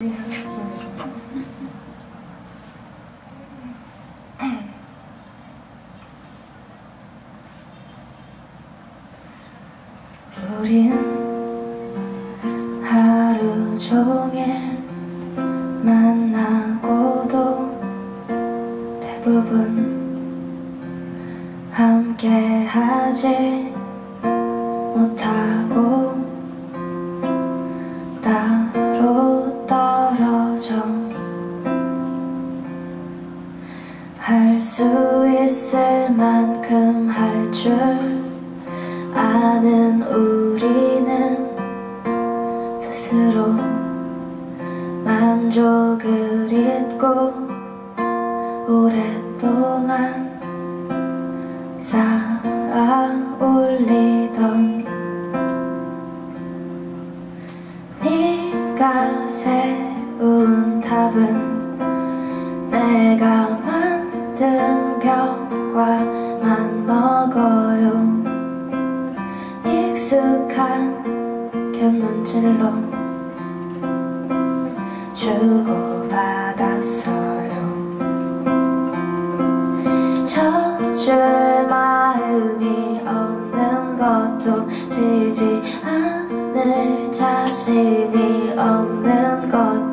하겠습니다. 우린 하루 종일 만나고도 대부분 함께 하지 못하고 따 할 수 있을 만큼 할 줄 아는 우리는 스스로 만족을 잊고 오랫동안 쌓아 올리던 네가 세운 답은 내가 익숙한 견눈질로 주고받았어요. 져줄 마음이 없는 것도 지지 않을 자신이 없는 것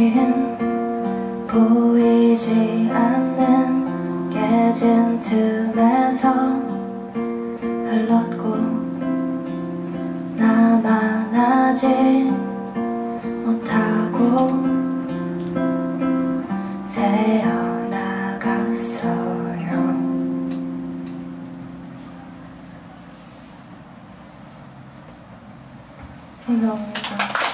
우린 보이지 않는 깨진 틈에서 흘렀고 나만 하지 못하고 새어나갔어요. 감사합니다